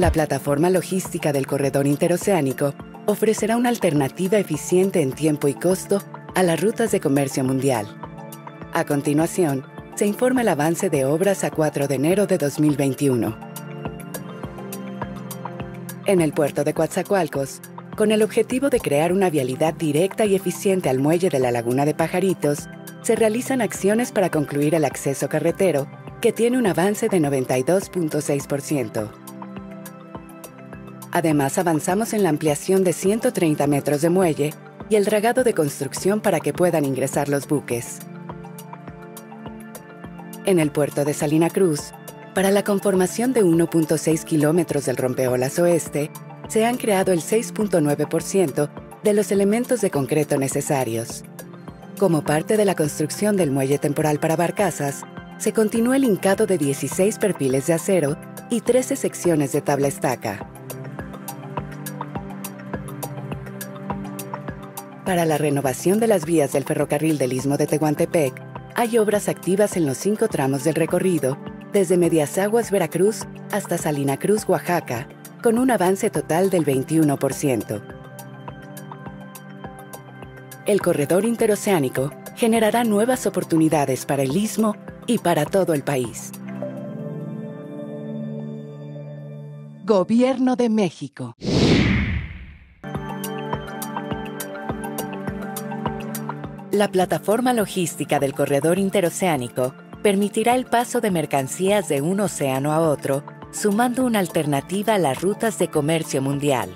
La plataforma logística del corredor interoceánico ofrecerá una alternativa eficiente en tiempo y costo a las rutas de comercio mundial. A continuación, se informa el avance de obras a 4 de enero de 2021. En el puerto de Coatzacoalcos, con el objetivo de crear una vialidad directa y eficiente al muelle de la Laguna de Pajaritos, se realizan acciones para concluir el acceso carretero, que tiene un avance de 92.6%. Además, avanzamos en la ampliación de 130 metros de muelle y el dragado de construcción para que puedan ingresar los buques. En el puerto de Salina Cruz, para la conformación de 1.6 kilómetros del rompeolas oeste, se han creado el 6.9% de los elementos de concreto necesarios. Como parte de la construcción del muelle temporal para barcazas, se continúa el hincado de 16 perfiles de acero y 13 secciones de tabla estaca. Para la renovación de las vías del ferrocarril del Istmo de Tehuantepec, hay obras activas en los cinco tramos del recorrido, desde Medias Aguas, Veracruz, hasta Salina Cruz, Oaxaca, con un avance total del 21%. El corredor interoceánico generará nuevas oportunidades para el istmo y para todo el país. Gobierno de México. La plataforma logística del corredor interoceánico permitirá el paso de mercancías de un océano a otro sumando una alternativa a las rutas de comercio mundial.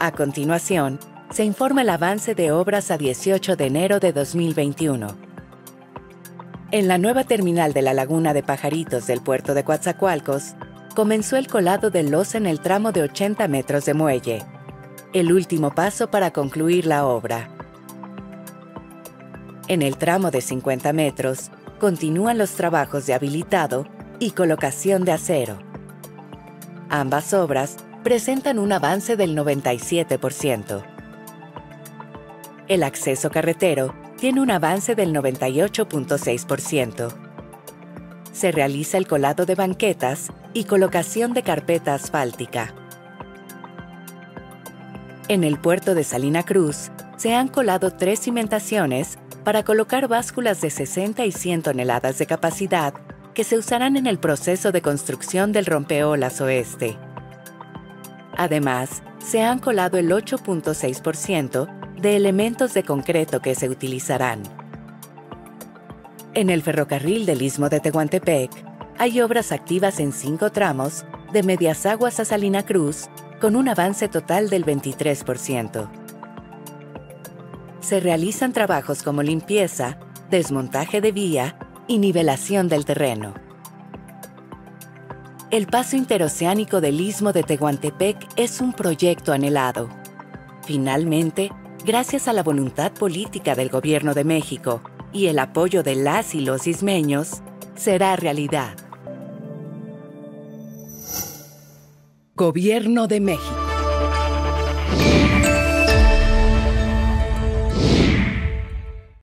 A continuación, se informa el avance de obras a 18 de enero de 2021. En la nueva terminal de la Laguna de Pajaritos del puerto de Coatzacoalcos, comenzó el colado de los en el tramo de 80 metros de muelle, el último paso para concluir la obra. En el tramo de 50 metros, continúan los trabajos de habilitado y colocación de acero. Ambas obras presentan un avance del 97%. El acceso carretero tiene un avance del 98.6%. Se realiza el colado de banquetas y colocación de carpeta asfáltica. En el puerto de Salina Cruz se han colado tres cimentaciones para colocar básculas de 60 y 100 toneladas de capacidad que se usarán en el proceso de construcción del rompeolas oeste. Además, se han colado el 8.6% de elementos de concreto que se utilizarán. En el ferrocarril del Istmo de Tehuantepec, hay obras activas en cinco tramos de Medias Aguas a Salina Cruz, con un avance total del 23%. Se realizan trabajos como limpieza, desmontaje de vía y nivelación del terreno. El paso interoceánico del Istmo de Tehuantepec es un proyecto anhelado. Finalmente, gracias a la voluntad política del Gobierno de México y el apoyo de las y los ismeños, será realidad. Gobierno de México.